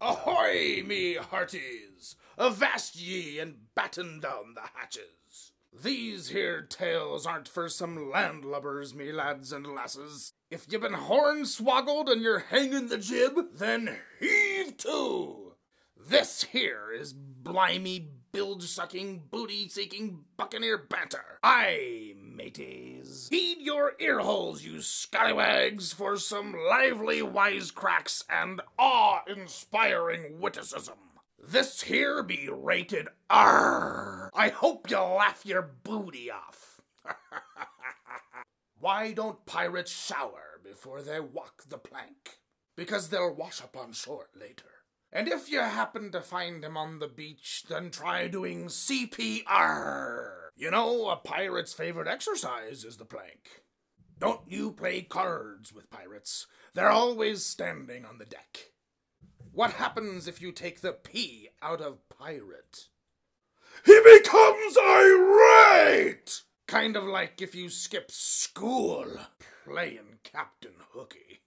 Ahoy, me hearties! Avast ye and batten down the hatches. These here tales aren't for some landlubbers, me lads and lasses. If ye've been horn hornswoggled and you're hanging the jib, then heave to! This here is blimey, bilge sucking, booty seeking buccaneer banter. Aye, mateys. Heed your ear holes, you scallywags, for some lively wisecracks and awe inspiring witticism. This here be rated R. I hope you laugh your booty off. Why don't pirates shower before they walk the plank? Because they'll wash up on shore later. And if you happen to find him on the beach, then try doing CPR. You know, a pirate's favorite exercise is the plank. Don't you play cards with pirates? They're always standing on the deck. What happens if you take the P out of pirate? He becomes irate! Kind of like if you skip school playing Captain Hooky.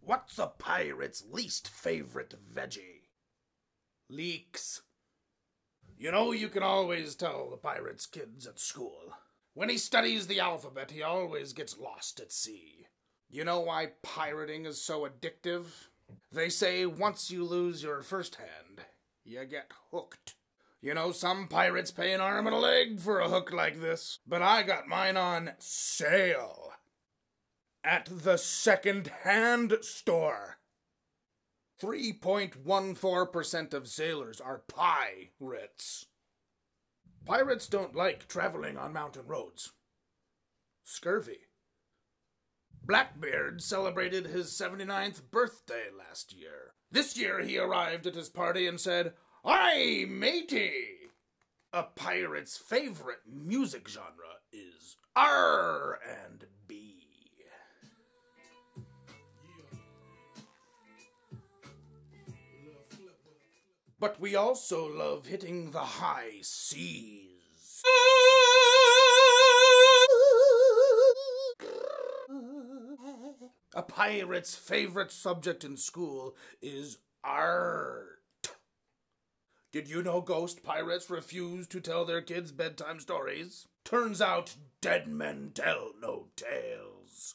What's a pirate's least favorite veggie? Leeks. You know, you can always tell the pirate's kids at school. When he studies the alphabet, he always gets lost at sea. You know why pirating is so addictive? They say once you lose your first hand, you get hooked. You know, some pirates pay an arm and a leg for a hook like this, but I got mine on sale at the second hand store. 3.14% of sailors are pirates. Pirates don't like traveling on mountain roads. Scurvy. Blackbeard celebrated his 79th birthday last year. This year he arrived at his party and said, Aye, matey! A pirate's favorite music genre is R and But we also love hitting the high seas. A pirate's favorite subject in school is art. Did you know ghost pirates refuse to tell their kids bedtime stories? Turns out dead men tell no tales.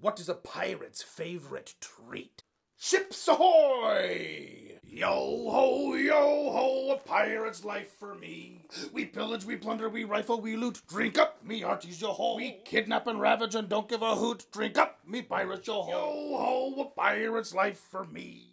What is a pirate's favorite treat? Ships ahoy! Yo ho, yo ho, a pirate's life for me. We pillage, we plunder, we rifle, we loot. Drink up, me hearties, yo ho. We kidnap and ravage and don't give a hoot. Drink up, me pirates, yo ho. Yo ho, a pirate's life for me.